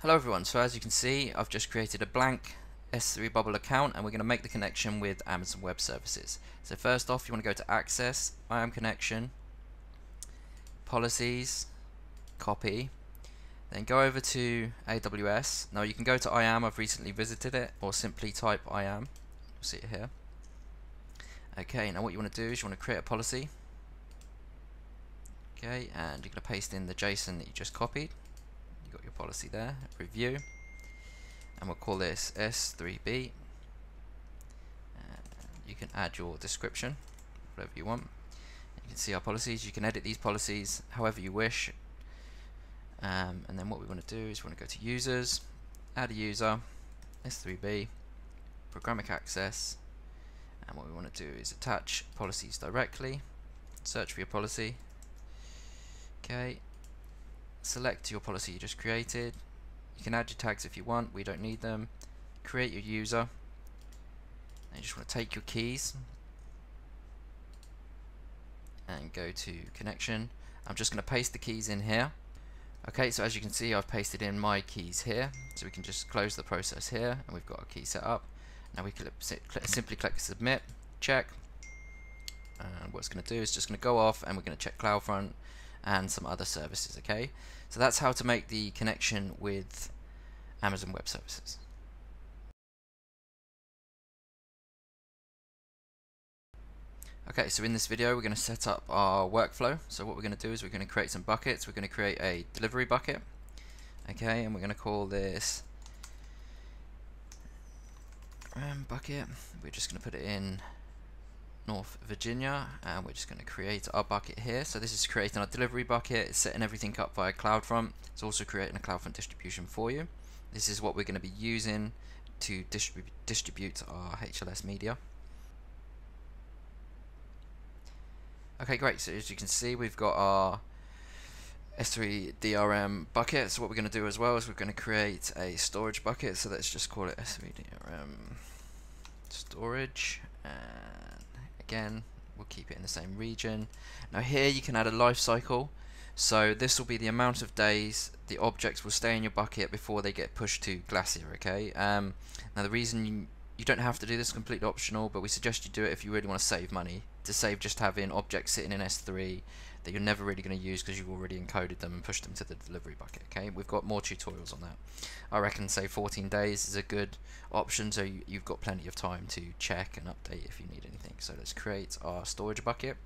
Hello everyone, so as you can see I've just created a blank S3 Bubble account and we're going to make the connection with Amazon Web Services. So first off you want to go to Access, IAM Connection, Policies, Copy, then go over to AWS. Now you can go to IAM, I've recently visited it, or simply type IAM, you'll see it here. Okay, now what you want to do is you want to create a policy. Okay, and you're going to paste in the JSON that you just copied got your policy there, review, and we'll call this S3B. you can add your description, whatever you want. You can see our policies, you can edit these policies however you wish. Um, and then what we want to do is we want to go to users, add a user, S3B, programmatic access, and what we want to do is attach policies directly, search for your policy, okay, select your policy you just created. You can add your tags if you want we don't need them. Create your user. And you just want to take your keys and go to connection. I'm just going to paste the keys in here. Okay so as you can see I've pasted in my keys here. So we can just close the process here and we've got a key set up. Now we can simply click submit check. And what it's going to do is just going to go off and we're going to check CloudFront and some other services okay? So that's how to make the connection with Amazon Web Services. Okay so in this video we're going to set up our workflow. So what we're going to do is we're going to create some buckets. We're going to create a delivery bucket okay? And we're going to call this um, bucket. We're just going to put it in North Virginia and we're just going to create our bucket here. So this is creating our delivery bucket it's setting everything up via CloudFront it's also creating a CloudFront distribution for you. This is what we're going to be using to distrib distribute our HLS media. Okay great. So as you can see we've got our S3 DRM bucket. So what we're going to do as well is we're going to create a storage bucket. So let's just call it S3 DRM storage and again. We'll keep it in the same region. Now here you can add a life cycle. So this will be the amount of days the objects will stay in your bucket before they get pushed to Glacier okay? Um, now the reason you, you don't have to do this completely optional but we suggest you do it if you really want to save money. To save just having objects sitting in S3 that you're never really going to use because you've already encoded them and pushed them to the delivery bucket okay? We've got more tutorials on that. I reckon say 14 days is a good option so you, you've got plenty of time to check and update if you need anything. So let's create our storage bucket.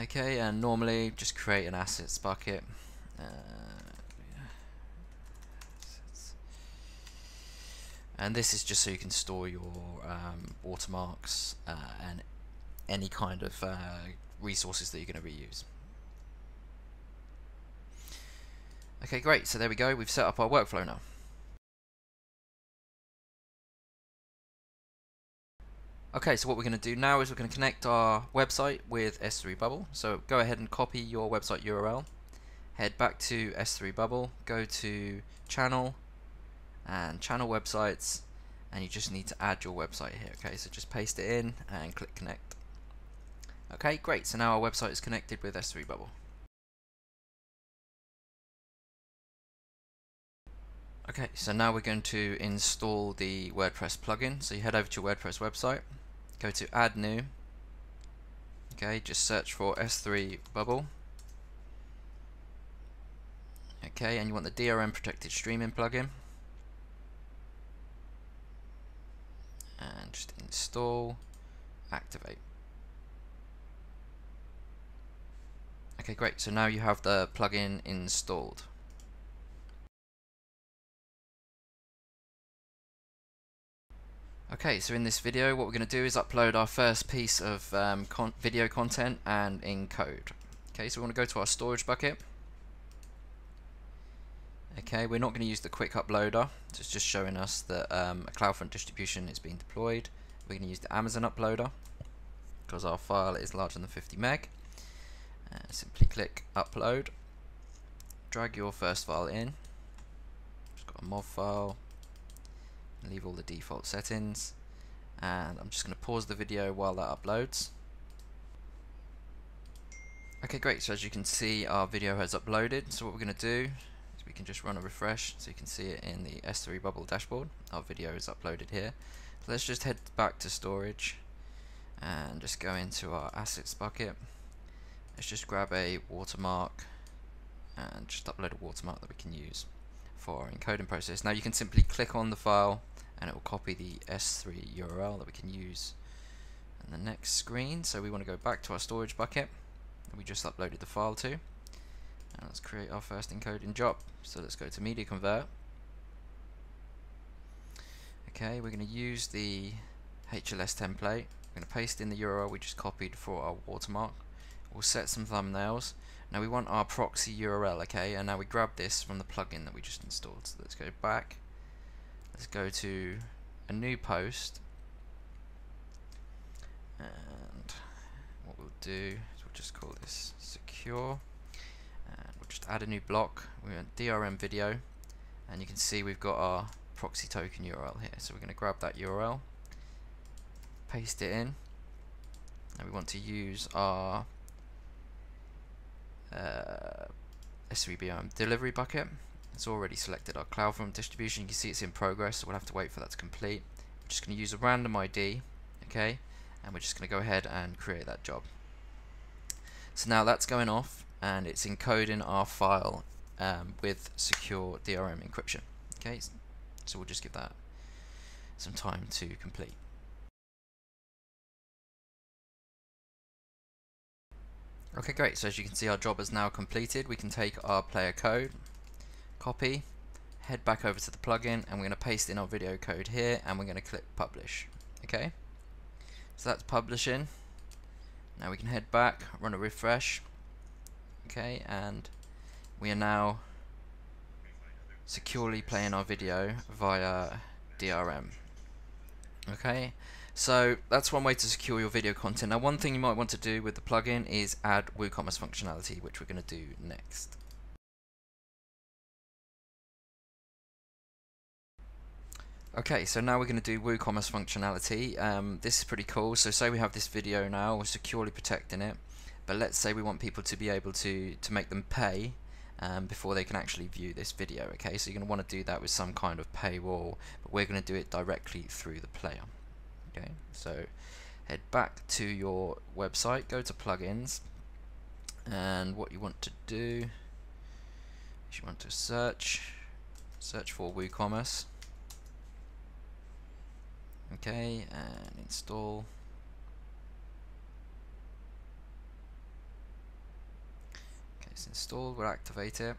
Okay and normally just create an assets bucket. Uh, and this is just so you can store your um, watermarks uh, and any kind of uh, resources that you're going to reuse. Okay, great. So there we go. We've set up our workflow now. Okay, so what we're going to do now is we're going to connect our website with S3 Bubble. So go ahead and copy your website URL. Head back to S3 Bubble. Go to Channel and Channel Websites, and you just need to add your website here. Okay, so just paste it in and click Connect. Okay, great. So now our website is connected with S3 Bubble. Okay, so now we're going to install the WordPress plugin. So you head over to your WordPress website, go to Add New. Okay, just search for S3 Bubble. Okay, and you want the DRM protected streaming plugin. And just install, activate. Okay, great. So now you have the plugin installed. Okay, so in this video what we're going to do is upload our first piece of um, con video content and encode. Okay, so we want to go to our storage bucket. Okay, we're not going to use the quick uploader, it's just showing us that um, a CloudFront distribution is being deployed. We're going to use the Amazon uploader because our file is larger than 50 meg. Uh, simply click upload. Drag your first file in. Just got a MOV file. Leave all the default settings. And I'm just going to pause the video while that uploads. Okay great. So as you can see our video has uploaded. So what we're going to do is we can just run a refresh so you can see it in the S3 bubble dashboard. Our video is uploaded here. So let's just head back to storage and just go into our assets bucket let's just grab a watermark and just upload a watermark that we can use for our encoding process now you can simply click on the file and it will copy the S3 URL that we can use in the next screen so we want to go back to our storage bucket that we just uploaded the file to and let's create our first encoding job. So let's go to Media Convert. Okay, we're going to use the HLS template. We're going to paste in the URL we just copied for our watermark. We'll set some thumbnails. Now we want our proxy URL, okay, and now we grab this from the plugin that we just installed. So let's go back. Let's go to a new post. And what we'll do is we'll just call this secure And we'll just add a new block. We want DRM video, and you can see we've got our proxy token URL here. So we're going to grab that URL, paste it in, and we want to use our uh, S3BOM delivery bucket. It's already selected our CloudFront distribution. You can see it's in progress, so we'll have to wait for that to complete. We're just going to use a random ID, okay, and we're just going to go ahead and create that job. So now that's going off and it's encoding our file um, with secure DRM encryption. Okay, so we'll just give that some time to complete. Okay, great. So as you can see, our job is now completed. We can take our player code, copy, head back over to the plugin, and we're going to paste in our video code here, and we're going to click publish. Okay, so that's publishing. Now we can head back, run a refresh, okay and we are now securely playing our video via DRM okay so that's one way to secure your video content now one thing you might want to do with the plugin is add WooCommerce functionality which we're going to do next Okay, so now we're going to do WooCommerce functionality. Um, this is pretty cool. So say we have this video now, we're securely protecting it but let's say we want people to be able to to make them pay um, before they can actually view this video okay so you're going to want to do that with some kind of paywall but we're going to do it directly through the player okay so head back to your website go to plugins and what you want to do is you want to search search for WooCommerce. Okay and install. Okay it's installed, we'll activate it.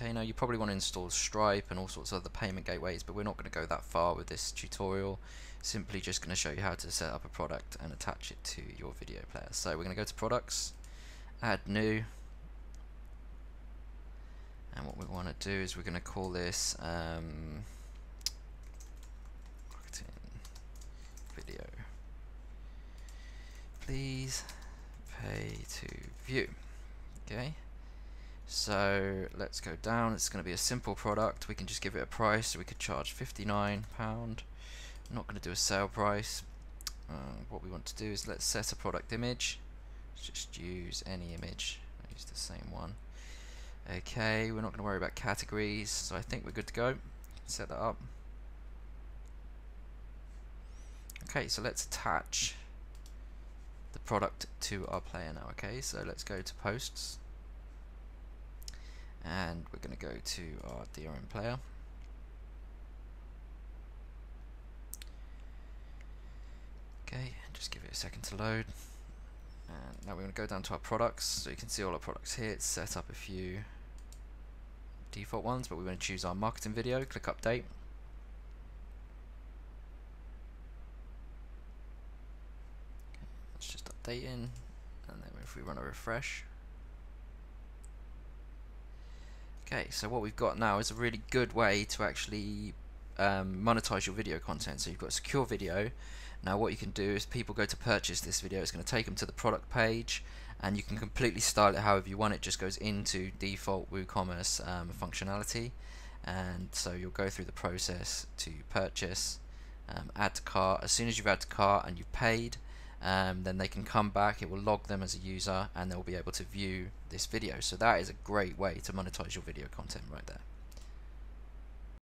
Okay, now you probably want to install Stripe and all sorts of other payment gateways, but we're not going to go that far with this tutorial. Simply just going to show you how to set up a product and attach it to your video player. So we're going to go to products, add new, and what we want to do is we're going to call this um, video. Please pay to view. Okay, so let's go down. It's going to be a simple product. We can just give it a price. We could charge £59. I'm not going to do a sale price. Uh, what we want to do is let's set a product image. Let's just use any image. I'll use the same one. Okay, we're not going to worry about categories, so I think we're good to go. Set that up. Okay, so let's attach the product to our player now okay so let's go to posts and we're going to go to our DRM player. Okay just give it a second to load. And now we're going to go down to our products. So you can see all our products here. It's set up a few default ones but we're going to choose our marketing video. Click update. Updating. And then if we run a refresh okay so what we've got now is a really good way to actually um, monetize your video content. So you've got secure video. Now what you can do is people go to purchase this video. It's going to take them to the product page and you can completely style it however you want. It just goes into default WooCommerce um, functionality. And so you'll go through the process to purchase um, add to cart. As soon as you've added to cart and you've paid um, then they can come back it will log them as a user and they'll be able to view this video. So that is a great way to monetize your video content right there